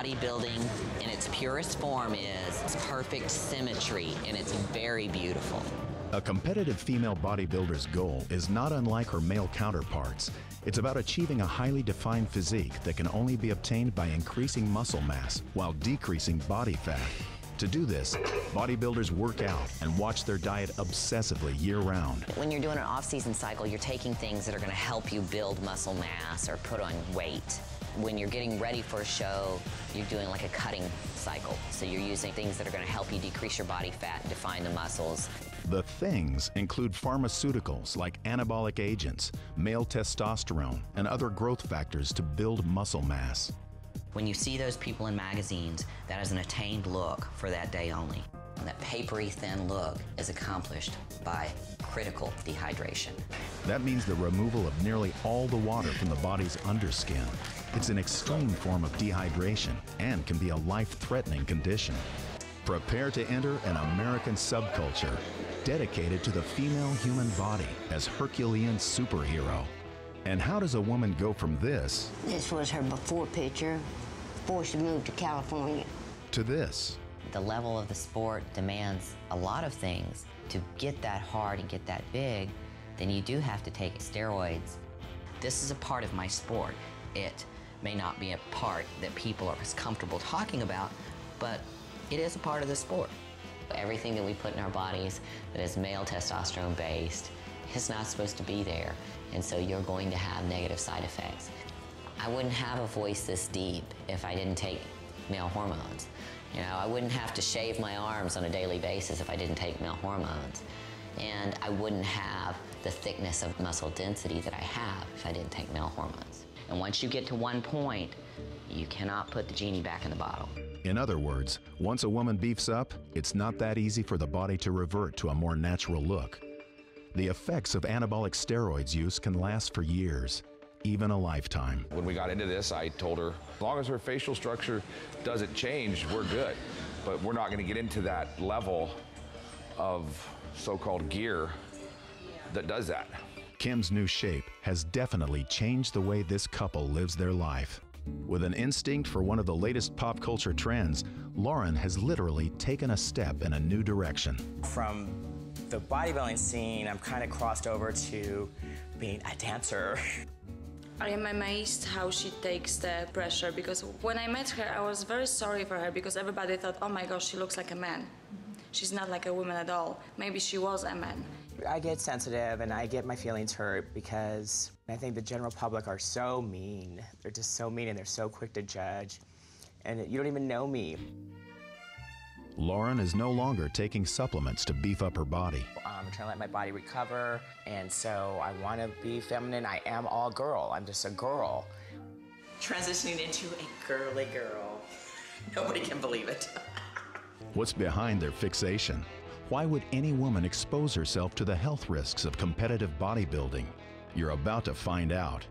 bodybuilding in its purest form is it's perfect symmetry and it's very beautiful. A competitive female bodybuilder's goal is not unlike her male counterparts. It's about achieving a highly defined physique that can only be obtained by increasing muscle mass while decreasing body fat. To do this, bodybuilders work out and watch their diet obsessively year-round. When you're doing an off-season cycle, you're taking things that are going to help you build muscle mass or put on weight. When you're getting ready for a show, you're doing like a cutting cycle. So you're using things that are going to help you decrease your body fat, and define the muscles. The things include pharmaceuticals like anabolic agents, male testosterone, and other growth factors to build muscle mass. When you see those people in magazines, that is an attained look for that day only. And that papery thin look is accomplished by critical dehydration. That means the removal of nearly all the water from the body's underskin. It's an extreme form of dehydration and can be a life-threatening condition. Prepare to enter an American subculture dedicated to the female human body as Herculean superhero. And how does a woman go from this This was her before picture before she moved to California. to this? The level of the sport demands a lot of things. To get that hard and get that big, then you do have to take steroids. This is a part of my sport. It may not be a part that people are as comfortable talking about, but it is a part of the sport. Everything that we put in our bodies that is male testosterone based is not supposed to be there, and so you're going to have negative side effects. I wouldn't have a voice this deep if I didn't take male hormones. You know, I wouldn't have to shave my arms on a daily basis if I didn't take male hormones. And I wouldn't have the thickness of muscle density that I have if I didn't take male hormones. And once you get to one point, you cannot put the genie back in the bottle. In other words, once a woman beefs up, it's not that easy for the body to revert to a more natural look. The effects of anabolic steroids use can last for years, even a lifetime. When we got into this, I told her, as long as her facial structure doesn't change, we're good. But we're not going to get into that level of so called gear that does that. Kim's new shape has definitely changed the way this couple lives their life. With an instinct for one of the latest pop culture trends, Lauren has literally taken a step in a new direction. From the bodybuilding scene, I'm kind of crossed over to being a dancer. I am amazed how she takes the pressure because when I met her, I was very sorry for her because everybody thought, oh my gosh, she looks like a man. She's not like a woman at all. Maybe she was a man. I get sensitive and I get my feelings hurt because I think the general public are so mean. They're just so mean and they're so quick to judge. And you don't even know me. Lauren is no longer taking supplements to beef up her body. I'm trying to let my body recover, and so I want to be feminine. I am all girl. I'm just a girl. Transitioning into a girly girl. Nobody can believe it. What's behind their fixation? Why would any woman expose herself to the health risks of competitive bodybuilding? You're about to find out.